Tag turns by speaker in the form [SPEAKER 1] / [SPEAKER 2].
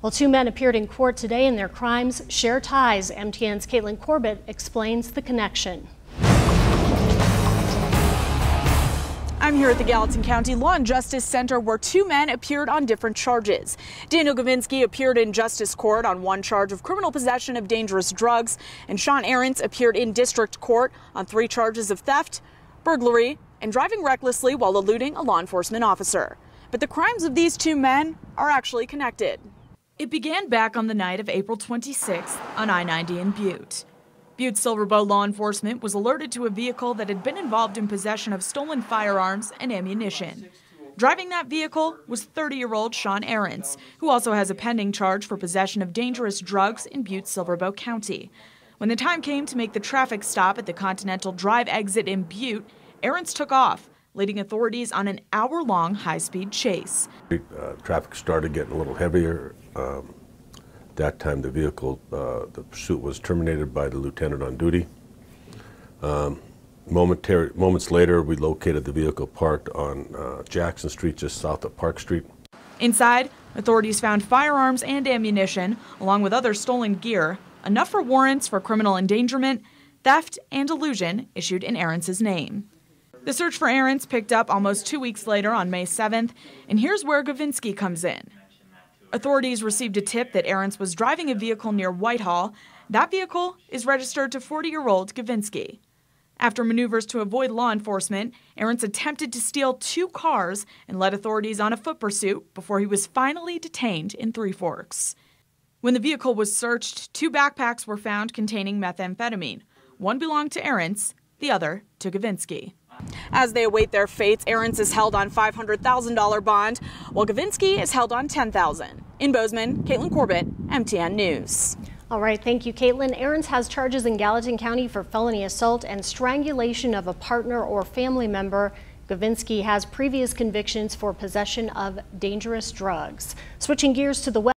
[SPEAKER 1] Well, two men appeared in court today and their crimes share ties. MTN's Caitlin Corbett explains the connection.
[SPEAKER 2] I'm here at the Gallatin County Law and Justice Center where two men appeared on different charges. Daniel Gavinsky appeared in justice court on one charge of criminal possession of dangerous drugs, and Shawn Arrants appeared in district court on three charges of theft, burglary, and driving recklessly while eluding a law enforcement officer. But the crimes of these two men are actually connected. It began back on the night of April 26th on I 90 in Butte. Butte Silver Bow law enforcement was alerted to a vehicle that had been involved in possession of stolen firearms and ammunition. Driving that vehicle was 30 year old Shawn Arrants, who also has a pending charge for possession of dangerous drugs in Butte Silver Bow County. When the time came to make the traffic stop at the Continental Drive exit in Butte, Arrants took off, leading authorities on an hour long high speed chase.
[SPEAKER 3] Uh, traffic started getting a little heavier. Um, that time, the vehicle, uh, the pursuit was terminated by the lieutenant on duty. Um, momentary, moments later, we located the vehicle parked on uh, Jackson Street, just south of Park Street.
[SPEAKER 2] Inside, authorities found firearms and ammunition, along with other stolen gear, enough for warrants for criminal endangerment, theft, and elusion issued in Arrants' name. The search for Arrants picked up almost two weeks later on May 7th, and here's where Gavinsky comes in. Authorities received a tip that Arrants was driving a vehicle near Whitehall. That vehicle is registered to 40 year old Gavinsky. After maneuvers to avoid law enforcement, Arrants attempted to steal two cars and led authorities on a foot pursuit before he was finally detained in Three Forks. When the vehicle was searched, two backpacks were found containing methamphetamine. One belonged to Arrants, the other to Gavinsky. As they await their fates, Arrants is held on $500,000 bond, while Gavinsky is held on 10,000. In Bozeman, Caitlin Corbett, MTN News.
[SPEAKER 1] All right, thank you, Caitlin. Arrants has charges in Gallatin County for felony assault and strangulation of a partner or family member. Gavinsky has previous convictions for possession of dangerous drugs. Switching gears to the west.